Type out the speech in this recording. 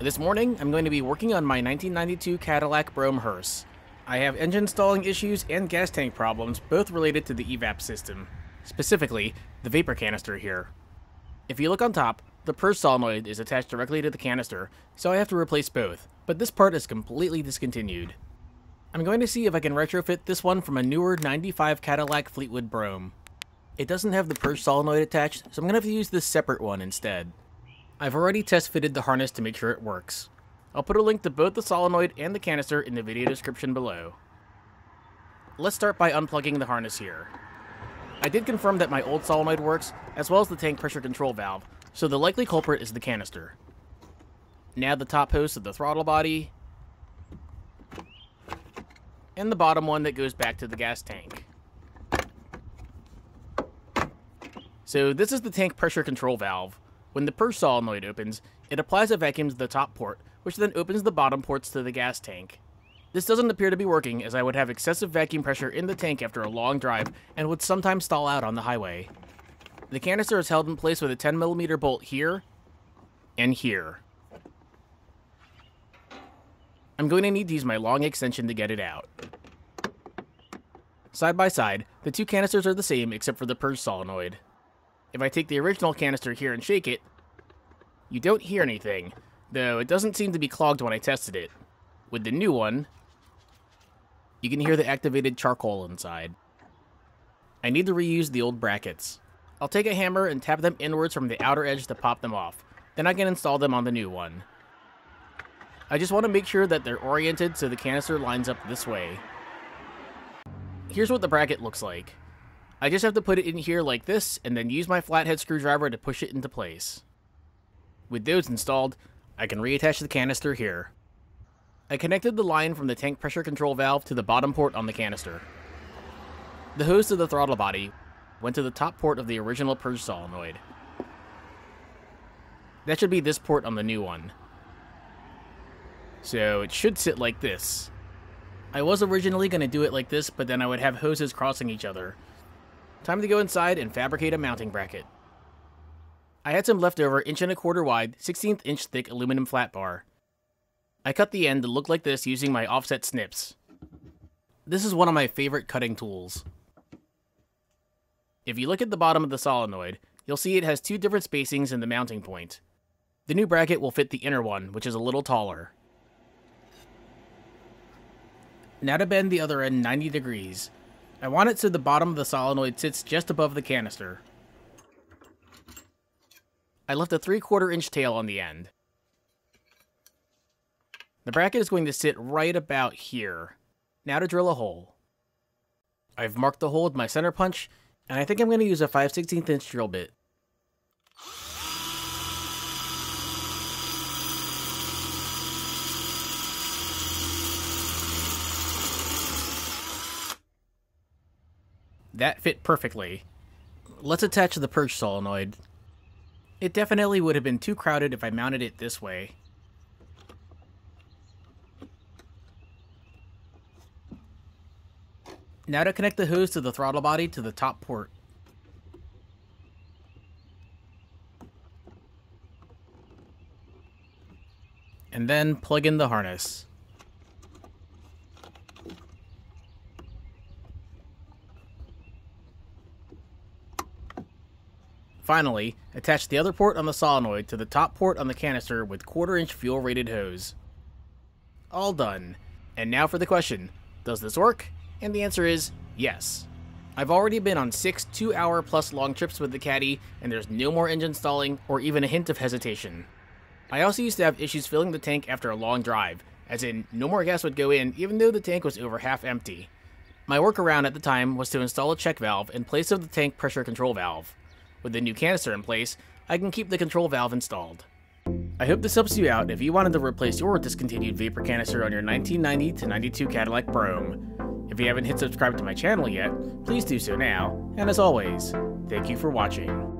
This morning, I'm going to be working on my 1992 Cadillac Brougham hearse. I have engine stalling issues and gas tank problems, both related to the evap system. Specifically, the vapor canister here. If you look on top, the purge solenoid is attached directly to the canister, so I have to replace both, but this part is completely discontinued. I'm going to see if I can retrofit this one from a newer 95 Cadillac Fleetwood Brougham. It doesn't have the purge solenoid attached, so I'm going to have to use this separate one instead. I've already test fitted the harness to make sure it works. I'll put a link to both the solenoid and the canister in the video description below. Let's start by unplugging the harness here. I did confirm that my old solenoid works, as well as the tank pressure control valve, so the likely culprit is the canister. Now the top hose of the throttle body, and the bottom one that goes back to the gas tank. So this is the tank pressure control valve, when the purge solenoid opens, it applies a vacuum to the top port, which then opens the bottom ports to the gas tank. This doesn't appear to be working as I would have excessive vacuum pressure in the tank after a long drive and would sometimes stall out on the highway. The canister is held in place with a 10mm bolt here and here. I'm going to need to use my long extension to get it out. Side by side, the two canisters are the same except for the purge solenoid. If I take the original canister here and shake it, you don't hear anything, though it doesn't seem to be clogged when I tested it. With the new one, you can hear the activated charcoal inside. I need to reuse the old brackets. I'll take a hammer and tap them inwards from the outer edge to pop them off. Then I can install them on the new one. I just want to make sure that they're oriented so the canister lines up this way. Here's what the bracket looks like. I just have to put it in here like this, and then use my flathead screwdriver to push it into place. With those installed, I can reattach the canister here. I connected the line from the tank pressure control valve to the bottom port on the canister. The hose to the throttle body went to the top port of the original purge solenoid. That should be this port on the new one. So it should sit like this. I was originally going to do it like this, but then I would have hoses crossing each other, Time to go inside and fabricate a mounting bracket. I had some leftover inch and a quarter wide, 16th inch thick aluminum flat bar. I cut the end to look like this using my offset snips. This is one of my favorite cutting tools. If you look at the bottom of the solenoid, you'll see it has two different spacings in the mounting point. The new bracket will fit the inner one, which is a little taller. Now to bend the other end 90 degrees. I want it so the bottom of the solenoid sits just above the canister. I left a 3 quarter inch tail on the end. The bracket is going to sit right about here. Now to drill a hole. I've marked the hole with my center punch, and I think I'm going to use a 5 16 inch drill bit. That fit perfectly. Let's attach the purge solenoid. It definitely would have been too crowded if I mounted it this way. Now to connect the hose to the throttle body to the top port. And then plug in the harness. Finally, attach the other port on the solenoid to the top port on the canister with quarter inch fuel rated hose. All done. And now for the question, does this work? And the answer is yes. I've already been on six two hour plus long trips with the Caddy, and there's no more engine stalling or even a hint of hesitation. I also used to have issues filling the tank after a long drive, as in, no more gas would go in even though the tank was over half empty. My workaround at the time was to install a check valve in place of the tank pressure control valve. With the new canister in place, I can keep the control valve installed. I hope this helps you out if you wanted to replace your discontinued vapor canister on your 1990 to 92 Cadillac Brougham. If you haven't hit subscribe to my channel yet, please do so now, and as always, thank you for watching.